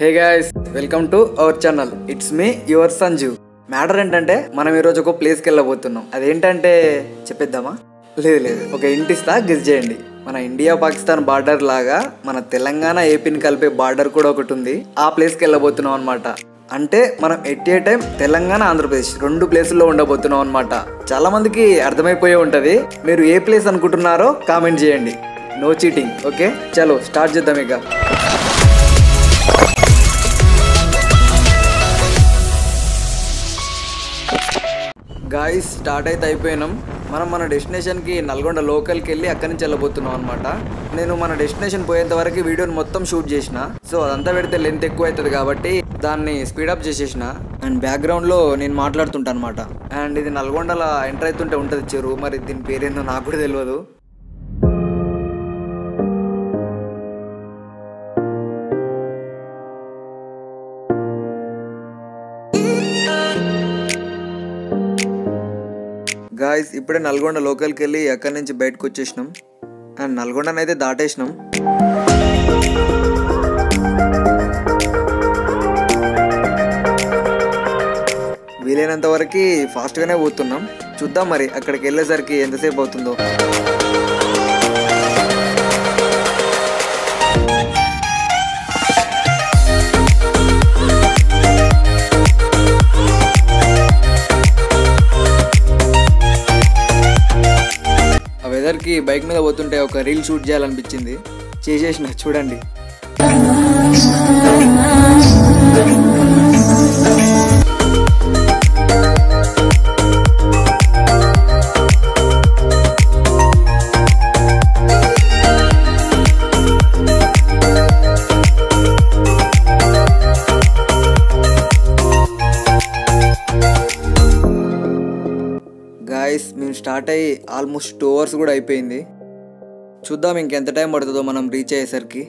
Hey guys welcome to our channel. It's me your Sanju. Matter ఏంటంటే మనం ఈరోజు ఒక ప్లేస్కి వెళ్ళబోతున్నాం. అదేంటంటే చెప్పేద్దామా? లేదు లేదు. ఒక ఇంటిస్తా గెస్ చేయండి. మన ఇండియా పాకిస్తాన్ బార్డర్ లాగా మన తెలంగాణ ఏపీని కలిపే బార్డర్ కూడా ఒకటి ఉంది. ఆ ప్లేస్కి వెళ్ళబోతున్నాం అనమాట అంటే మనం at a time Telangana Andhra Pradesh రెండు ప్లేసుల్లో ఉండబోతున్నాం అనమాట చాలా మందికి అర్థమైపోయే ఉంటుంది. మీరు ఏ ప్లేస్ అనుకుంటున్నారో కామెంట్ చేయండి. నో చీటింగ్ ఓకే చలో స్టార్ట్ చేద్దాం ఇక. గాయస్ స్టార్ట్ అయితే అయిపోయినాం. మనం మన డెస్టినేషన్కి నల్గొండ లోకల్కి వెళ్ళి అక్కడి నుంచి వెళ్ళబోతున్నాం అనమాట నేను మన డెస్టినేషన్ పోయేంత వరకు వీడియోని మొత్తం షూట్ చేసిన. సో అదంతా పెడితే లెంత్ ఎక్కువ అవుతుంది కాబట్టి దాన్ని స్పీడప్ చేసేసిన. అండ్ బ్యాక్గ్రౌండ్లో నేను మాట్లాడుతుంటా అనమాట అండ్ ఇది నల్గొండలో ఎంటర్ అవుతుంటే ఉంటుంది చెరువు మరి దీని పేరేందో నాకు కూడా తెలియదు. గాయస్ ఇప్పుడే నల్గొండ లోకల్కి వెళ్ళి అక్కడి నుంచి బయటకు వచ్చేసినాం? అండ్ నల్గొండనైతే అయితే దాటేసినాం. వీలైనంత వరకు ఫాస్ట్గానే పోతున్నాం. చూద్దాం మరి అక్కడికి వెళ్ళేసరికి ఎంతసేపు అవుతుందో. బైక్ మీద పోతుంటే ఒక రీల్ షూట్ చేయాలనిపించింది. చేసేసిన చూడండి. స్టార్ట్ అయ్యి ఆల్మోస్ట్ టూ అవర్స్ కూడా అయిపోయింది. చూద్దాం ఇంకెంత టైం పడుతుందో మనం రీచ్ అయ్యేసరికి.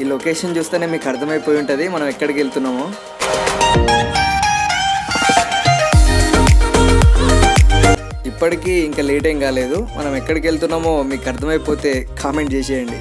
ఈ లొకేషన్ చూస్తేనే మీకు అర్థమైపోయి ఉంటుంది. మనం ఎక్కడికి వెళ్తున్నామో. ఇప్పటికీ ఇంకా లేట్ ఏం కాలేదు. మనం ఎక్కడికి వెళ్తున్నామో మీకు అర్థమైపోతే కామెంట్ చేసేయండి.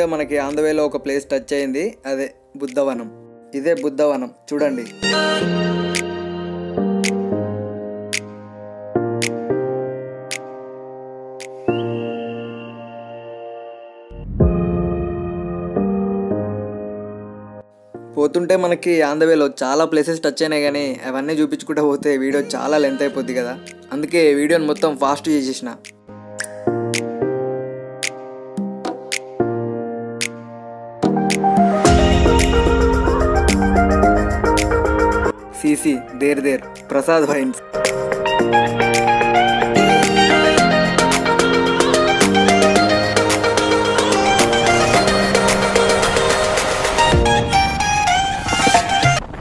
అండ్ మనకి ఆంధ్రవేలో ఒక ప్లేస్ టచ్ అయింది. అదే బుద్ధవనం. ఇదే బుద్ధవనం. చూడండి. పోతుంటే మనకి ఆంధ్రవేలో చాలా ప్లేసెస్ టచ్ అయినాయి కానీ అవన్నీ చూపించుకుంటూ పోతే వీడియో చాలా లెంత్ అయిపోద్ది కదా. అందుకే వీడియోని మొత్తం ఫాస్ట్ చేసేసిన. See there there Prasad wines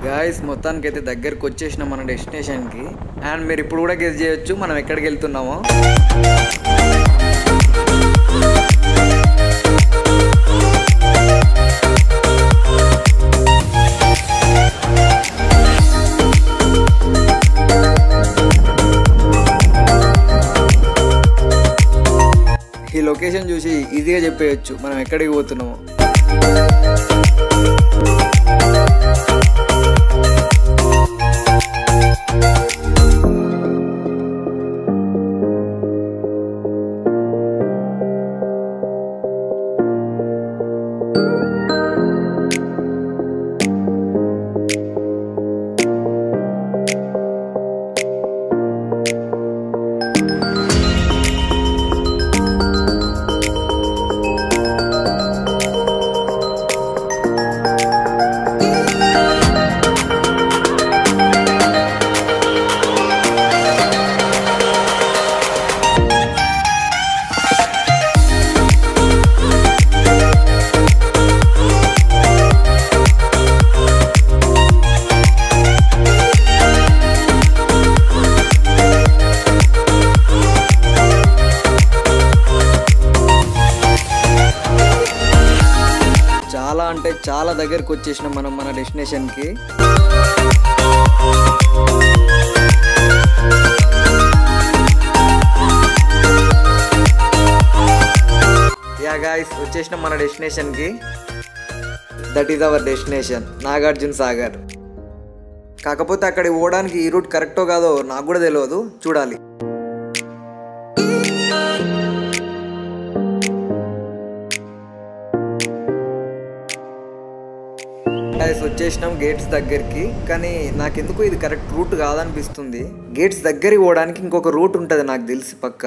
guys మొత్తానికి అయితే దగ్గరకు వచ్చేసిన మన డెస్టినేషన్కి. అండ్ మీరు ఇప్పుడు కూడా గెస్ చేయొచ్చు మనం ఎక్కడికి వెళ్తున్నామో. లొకేషన్ చూసి ఈజీగా చెప్పేయచ్చు. మనం ఎక్కడికి పోతున్నామో. చాలా దగ్గరకు వచ్చేసినాం మనం మన డెస్టినేషన్కి. యా గాయస్ వచ్చేసినాం మన డెస్టినేషన్కి. That is our destination Nagarjuna Sagar. కాకపోతే అక్కడికి పోవడానికి ఈ రూట్ కరెక్టో కాదో నాకు కూడా తెలియదు చూడాలి. వచ్చేసినాం గేట్స్ దగ్గరికి కానీ నాకెందుకు ఇది కరెక్ట్ రూట్ కాదనిపిస్తుంది. గేట్స్ దగ్గరికి పోవడానికి ఇంకొక రూట్ ఉంటుంది నాకు తెలిసి పక్క.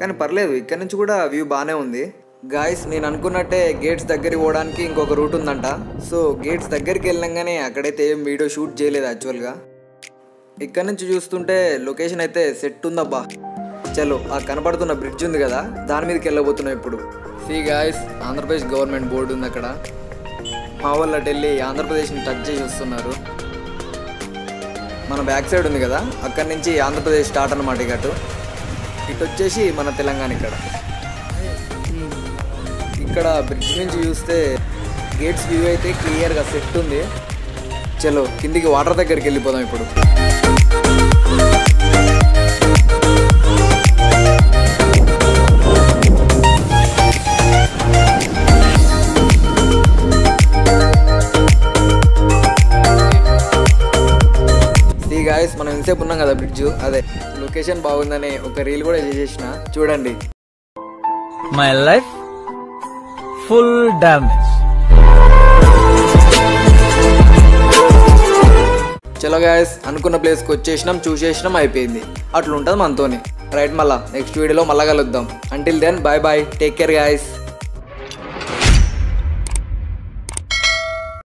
కానీ పర్లేదు ఇక్కడ నుంచి కూడా వ్యూ బాగానే ఉంది. గాయస్ నేను అనుకున్నట్టే గేట్స్ దగ్గరికి పోవడానికి ఇంకొక రూట్ ఉందంట. సో గేట్స్ దగ్గరికి వెళ్ళంగానే అక్కడైతే ఏం వీడియో షూట్ చేయలేదు యాక్చువల్గా ఇక్కడ నుంచి చూస్తుంటే లొకేషన్ అయితే సెట్ ఉందబ్బా. చలో ఆ కనపడుతున్న బ్రిడ్జ్ ఉంది కదా దాని మీదకి వెళ్ళబోతున్నాం ఇప్పుడు. See guys Andhra Pradesh government board ఉంది అక్కడ. మా ఢిల్లీ వెళ్ళి ఆంధ్రప్రదేశ్ని టచ్ చేసి వస్తున్నారు. మన బ్యాక్ సైడ్ ఉంది కదా అక్కడి నుంచి ఆంధ్రప్రదేశ్ స్టార్ట్ అనమాట ఇక అటు. ఇటు వచ్చేసి మన తెలంగాణ ఇక్కడ. ఇక్కడ బ్రిడ్జ్ నుంచి చూస్తే గేట్స్ వ్యూ అయితే క్లియర్గా సెట్ ఉంది. చలో కిందికి వాటర్ దగ్గరికి వెళ్ళిపోదాం ఇప్పుడు. గాయస్ మనం ఇంతసేపు ఉన్నాం కదా బ్రిడ్జ్? అదే లొకేషన్ బాగుందని ఒక రీల్ కూడా చేసేసిన చూడండి. My life full damage. చలో గాయస్ అనుకున్న ప్లేస్కి వచ్చేసినాం చూసేసినాం అయిపోయింది. అట్లుంటుంది మనతోని. రైట్ మళ్ళా నెక్స్ట్ వీడియోలో మళ్ళా కలుద్దాం. Until then bye bye take care guys